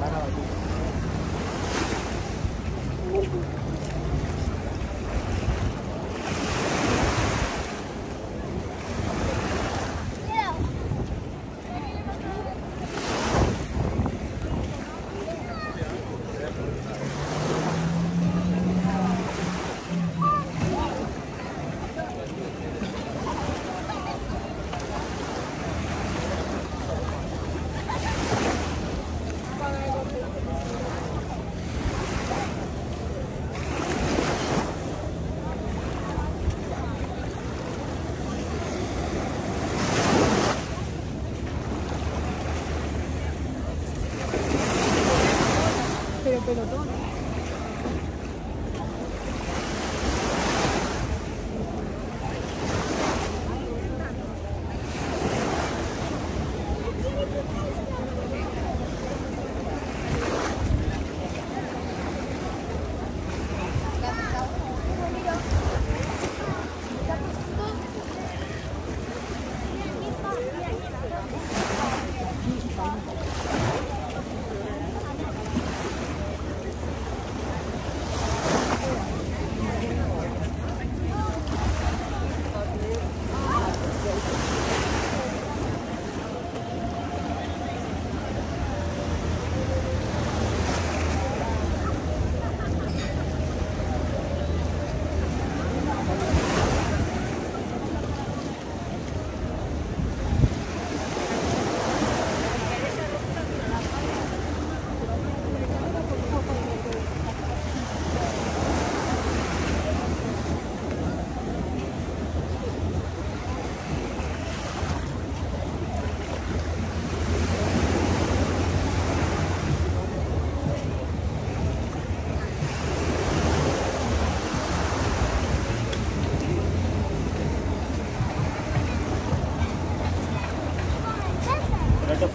バラが。pelotón.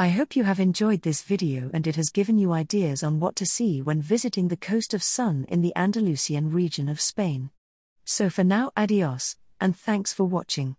I hope you have enjoyed this video and it has given you ideas on what to see when visiting the coast of sun in the Andalusian region of Spain. So for now adios, and thanks for watching.